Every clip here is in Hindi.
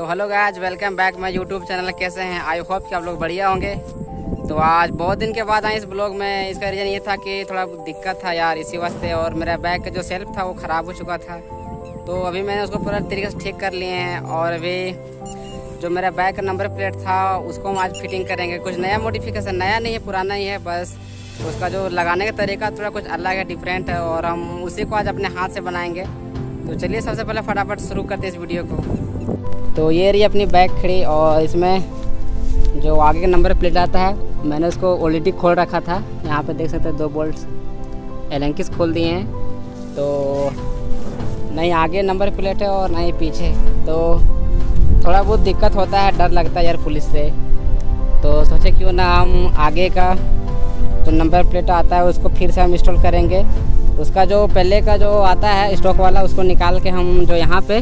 तो hello guys welcome back my YouTube channel कैसे हैं? आई होप कि आप लोग बढ़िया होंगे। तो आज बहुत दिन के बाद आए इस ब्लॉग में। इसका रीज़न ये था कि थोड़ा दिक्कत था यार इसी वास्ते और मेरा बैग का जो सेल्फ था वो ख़राब हो चुका था। तो अभी मैंने उसको पूरा तरीके से ठीक कर लिए हैं और अभी जो मेरा बैग का नंबर प्लेट था, उसको हम आज फिटिंग करेंगे। कुछ नया मोडिफिकेशन नया नहीं है, पुराना ही है, बस उसका जो लगाने का तरीका थोड़ा कुछ अलग है डिफरेंट है और हम उसी को आज अपने हाथ से बनाएँगे। तो चलिए सबसे पहले फटाफट शुरू करते हैं इस वीडियो को। तो ये रही अपनी बैग खड़ी और इसमें जो आगे का नंबर प्लेट आता है, मैंने उसको ऑलरेडी खोल रखा था। यहाँ पे देख सकते हैं दो बोल्ट्स एलेंकिस खोल दिए हैं। तो नहीं आगे नंबर प्लेट है और नहीं पीछे। तो थोड़ा बहुत दिक्कत होता है, डर लगता है यार पुलिस से। तो सोचे क्यों ना हम आगे का जो नंबर प्लेट आता है, उसको फिर से हम इंस्टॉल करेंगे। उसका जो पहले का जो आता है स्टॉक वाला, उसको निकाल के हम जो यहाँ पे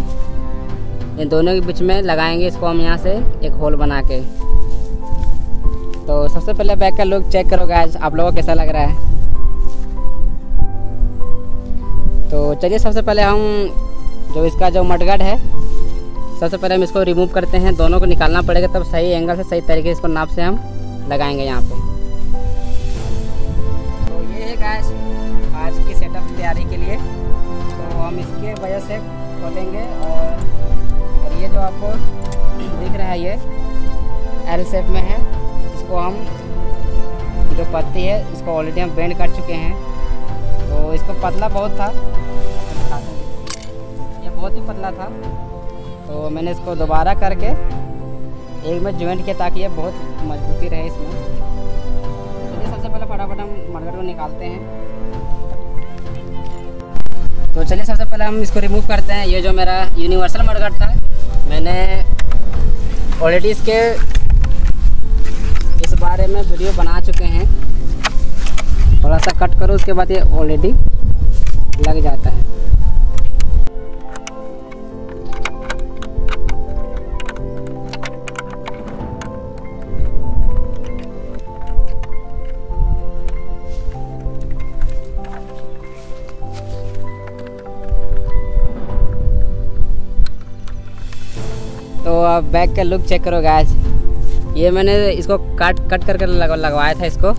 इन दोनों के बीच में लगाएँगे इसको हम यहाँ से एक होल बना के। तो सबसे पहले बैग का लुक चेक करोगे गैस आप लोगों को कैसा लग रहा है? तो चलिए सबसे पहले हम जो इसका जो मटगढ़ है, सबसे पहले हम इसको रिमूव करते हैं। दोनों को निकालना पड़ेगा, तब सही एंगल से, सही तरीके से इसको नाप से हम लगाएँगे यहाँ पे। तो ये है गैस आज की सेटअप तैयारी के लिए। तो हम इसके वजह से खोलेंगे और, और ये जो आपको दिख रहा है ये एल शेप में है। इसको हम जो पत्ती है इसको ऑलरेडी हम बेंड कर चुके हैं। तो इसको पतला बहुत था। ये बहुत ही पतला था। तो मैंने इसको दोबारा करके एक में ज्वाइंट किया ताकि ये बहुत मजबूती रहे इसमें। चलिए सबसे पहले फटाफट हम मरगट को निकालते हैं। तो चलिए सबसे पहले हम इसको रिमूव करते हैं। ये जो मेरा यूनिवर्सल मरगट था, मैंने ऑलरेडी इसके इस बारे में वीडियो बना चुके हैं। थोड़ा सा कट करो, उसके बाद ये ऑलरेडी लग जाता है। बैग का लुक चेक करो गैस ये मैंने इसको कट कट करके लग, लगवाया था इसको।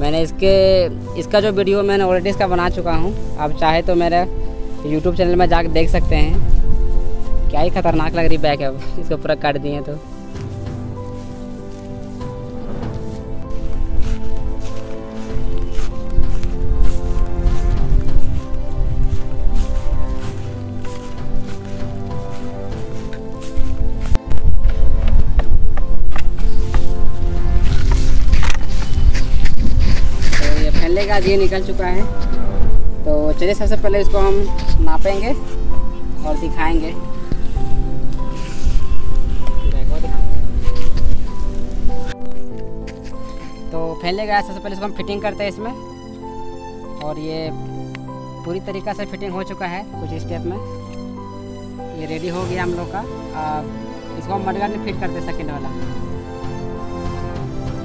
मैंने इसके इसका जो वीडियो मैंने ऑलरेडी इसका बना चुका हूँ। आप चाहे तो मेरे यूट्यूब चैनल में जाकर देख सकते हैं। क्या ही खतरनाक लग रही बैग अब। इसको पूरा काट दिए तो। का ये निकल चुका है। तो चलिए सबसे पहले इसको हम नापेंगे और दिखाएँगे। तो गया सबसे पहले इसको हम फिटिंग करते हैं इसमें। और ये पूरी तरीक़ा से फिटिंग हो चुका है कुछ स्टेप में। ये रेडी हो गया हम लोग का। इसको हम मडगार फिट करते सेकेंड वाला।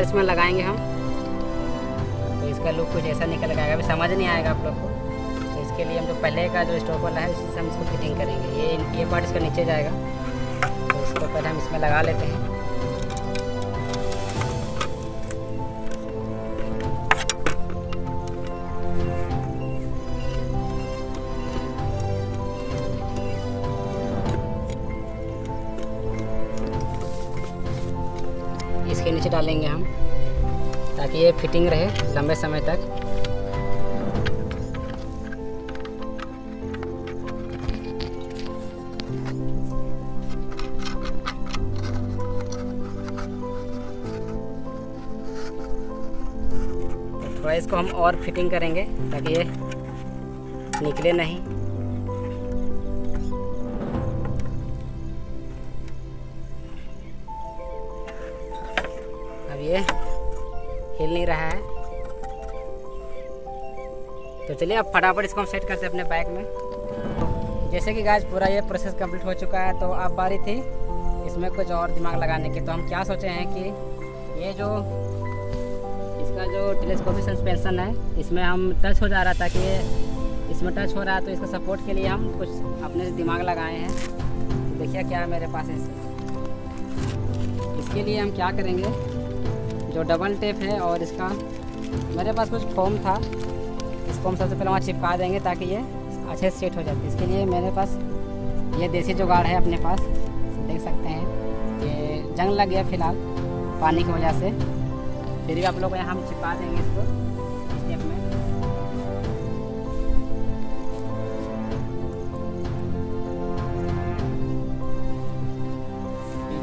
इसमें लगाएँगे हम। इसका लुक कुछ ऐसा निकल आएगा। अभी समझ नहीं आएगा आप लोग को। तो इसके लिए हम जो पहले का जो स्टॉक वाला है उससे हम इसको फिटिंग करेंगे। ये ये पार्ट इसका नीचे जाएगा। तो इसको पहले हम इसमें लगा लेते हैं। इसके नीचे डालेंगे हम। ताकि ये फिटिंग रहे लंबे समय तक। थोड़ा इसको हम और फिटिंग करेंगे ताकि ये निकले नहीं। अब ये हिल नहीं रहा है। तो चलिए अब फटाफट इसको हम सेट करते हैं अपने बाइक में। जैसे कि गाज पूरा ये प्रोसेस कंप्लीट हो चुका है तो अब बारी थी इसमें कुछ और दिमाग लगाने की। तो हम क्या सोचे हैं कि ये जो इसका जो टेलीस्कोपिक सस्पेंशन है, इसमें हम टच हो जा रहा था कि इसमें टच हो रहा है तो इसका सपोर्ट के लिए हम कुछ अपने दिमाग लगाए हैं। देखिए क्या है मेरे पास है इसके लिए हम क्या करेंगे? जो डबल टेप है और इसका, मेरे पास कुछ फॉर्म था। इस फॉर्म सबसे पहले वहाँ चिपका देंगे ताकि ये अच्छे से सेट हो जाते। इसके लिए मेरे पास ये देसी जुगाड़ है अपने पास। देख सकते हैं। ये जंग लग गया फ़िलहाल, पानी की वजह से। फिर भी आप लोग यहाँ हम चिपका देंगे इसको टेप में।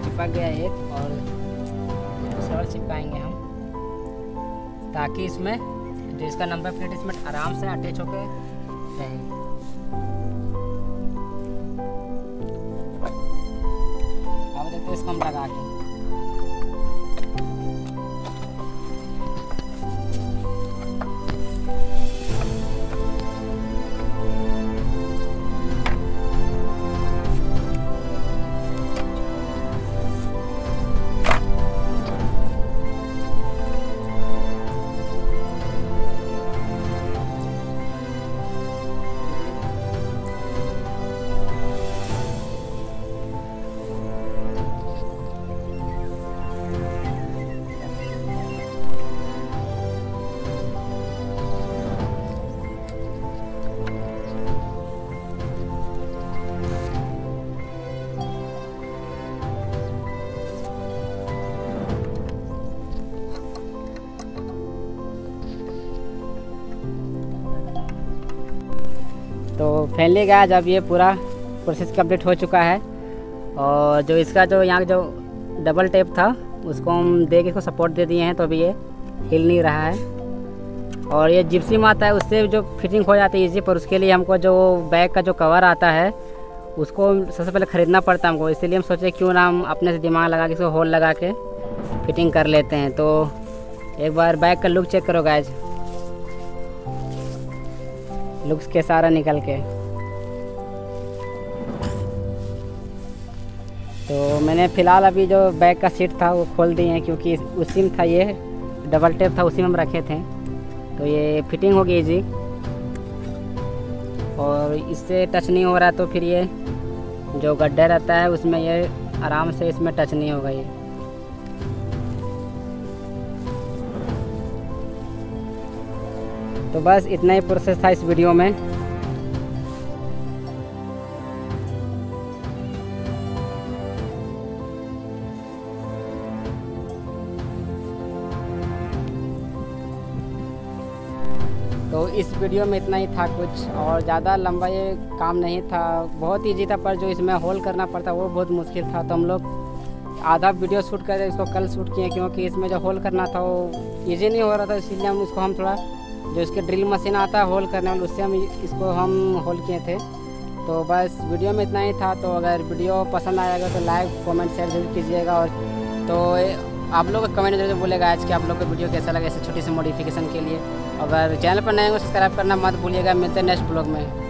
चिपक गया एक। और चिपकाएँगे हम। ताकि इसमें, जो इसका नंबर प्लेट इसमें आराम से अटैच होके रहे। अब देखते इसको हम लगा के। फैले गया जब ये पूरा प्रोसेस कंप्लीट हो चुका है। और जो इसका जो यहाँ जो डबल टेप था, उसको हम दे के इसको सपोर्ट दे दिए हैं तो अभी ये हिल नहीं रहा है। और ये जिप्सी में आता है, उससे जो फिटिंग हो जाती है इजी पर उसके लिए हमको जो बैग का जो कवर आता है, उसको सबसे पहले ख़रीदना पड़ता है हमको। इसीलिए हम सोचे क्यों ना हम अपने से दिमाग लगा के इसको होल लगा के फिटिंग कर लेते हैं। तो एक बार बैग का लुक चेक करो गाइज़ लुक्स के सारा निकल के। तो मैंने फ़िलहाल अभी जो बैग का सीट था वो खोल दिए हैं, क्योंकि उसी में था ये, डबल टेप था, उसी में हम रखे थे। तो ये फिटिंग हो गई जी। और इससे टच नहीं हो रहा तो फिर ये जो गड्ढा रहता है, उसमें ये आराम से इसमें टच नहीं होगा ये। तो बस इतना ही प्रोसेस था इस वीडियो में। तो इस वीडियो में इतना ही था कुछ, और ज़्यादा लंबा ये काम नहीं था। बहुत ईजी था, पर जो इसमें होल करना पड़ता वो बहुत मुश्किल था। तो हम लोग आधा वीडियो शूट कर इसको कल शूट किए, क्योंकि इसमें जो होल करना था वो ईजी नहीं हो रहा था, इसीलिए हम इसको हम थोड़ा जो इसके ड्रिल मशीन आता है होल करने वाले, उससे हम इसको हम होल किए थे। तो बस वीडियो में इतना ही था। तो अगर वीडियो पसंद आएगा तो लाइक, कमेंट, शेयर ज़रूर कीजिएगा। और तो आप लोग कमेंट ज़रूर बोलेगा आज कि आप लोग को वीडियो कैसा लगा ऐसे छोटी सी मॉडिफिकेशन के लिए। अगर चैनल पर नए हो सब्सक्राइब करना मत भूलिएगा। मिलते हैं नेक्स्ट ब्लॉग में।